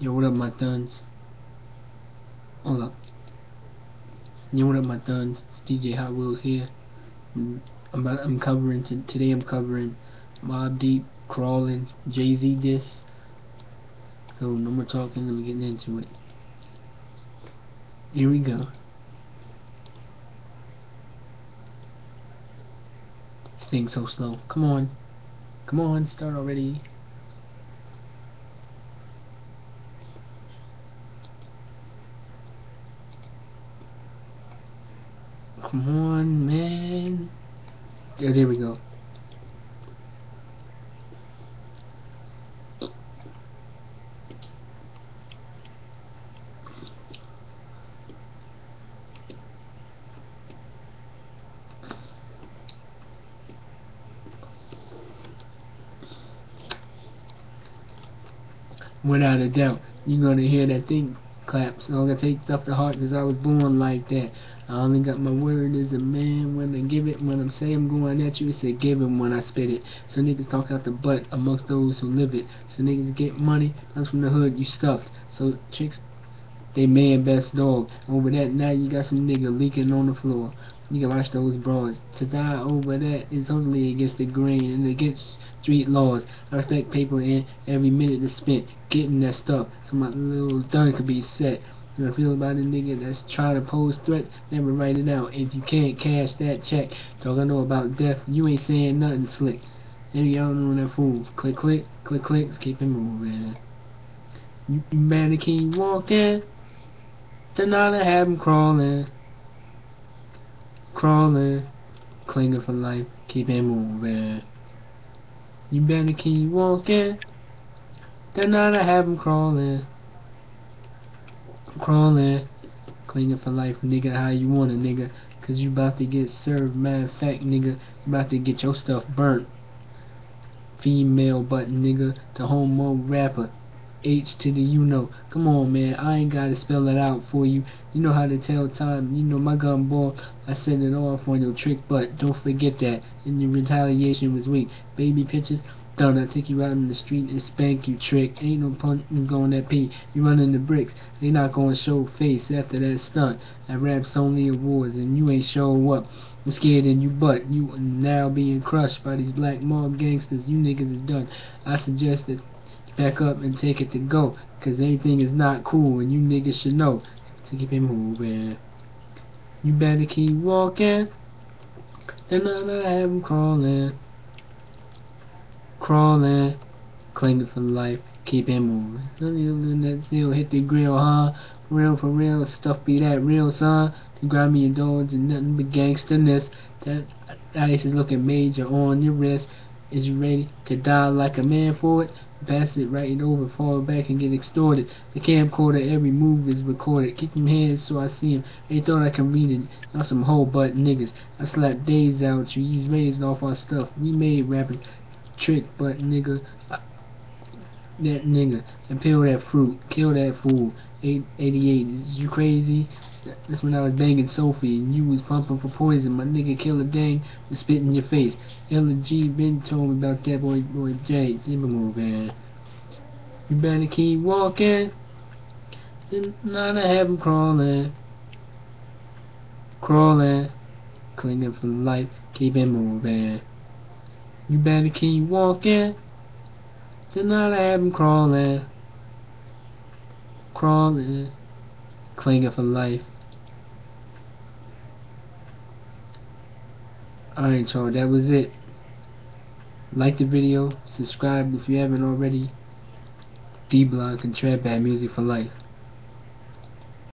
Yo, what up, my thuns? Hold up. Yo, what up, my thuns? It's DJ Hot Wheelz here. Mm, I'm, about, I'm covering today. I'm covering Mobb Deep, Crawling, Jay Z diss. So no more talking. Let me get into it. Here we go. This thing's so slow. Come on. Come on, start already. Come on, man. Yeah, there we go. Without a doubt, you're gonna hear that thing claps. I'm gonna take stuff to heart because I was born like that. I only got my word as a man when I give it. When I'm saying I'm going at you, it's a given when I spit it. So niggas talk out the butt amongst those who live it. So niggas get money, that's from the hood, you stuffed. So chicks, they man best dog. Over that, now you got some nigga leaking on the floor. You can watch those broads. To die over that is totally against the grain and against street laws. I respect paper and every minute that's spent getting that stuff so my little done could be set. And I feel about a nigga that's trying to pose threats, never write it out. If you can't cash that check, dog, I know about death. You ain't saying nothing slick. Maybe y'all know that fool. Click, click, click, click, keep it moving. You, you keep walking. Tonight I have him crawling. Crawling. Eh? Clinging for life. Keep it moving. You better keep walking. Tonight I have him crawling. Crawling. Clinging for life, nigga, how you want it, nigga. Cause you about to get served, matter of fact, nigga. You about to get your stuff burnt. Female butt, nigga. The homo rapper. H to the you know. Come on, man. I ain't gotta spell it out for you. You know how to tell time. You know my gun ball. I set it off on your trick, but don't forget that. And your retaliation was weak. Baby pictures. Done. I take you out in the street and spank you, trick. Ain't no pun going that P. You running the bricks. They not gonna show face after that stunt. That rap's only awards, and you ain't show up. I'm scared in you butt. You now being crushed by these black mob gangsters. You niggas is done. I suggest that back up and take it to go. Cause anything is not cool and you niggas should know to keep it moving. You better keep walking. Then I have them crawling. Crawling. Clinging for life. Keep it moving. That still hit the grill, huh? Real for real, stuff be that real, son. You grab me your dogs and nothing but gangsterness. That ice is looking major on your wrist. Is ready to die like a man for it? Pass it right over, fall back and get extorted. The camcorder, every move is recorded. Them hands so I see them. They thought I can read it. Not some whole butt niggas. I slap days out. You raised off our stuff. We made rappers trick butt nigga. That nigga. And peel that fruit. Kill that fool. 88. Is you crazy? That's when I was banging Sophie and you was pumping for poison. My nigga Killer Dang was spitting in your face. Ella G been told me about that boy boy Jay. Keep move, man. You better keep walking. Then not have him crawling. Crawling. Clinging for life. Keep it moving. You better keep walking. Then not I have him crawling. Crawling clinging for life. Alright y'all, that was it. Like the video, subscribe if you haven't already. D-Block and Trap Bad Music for Life.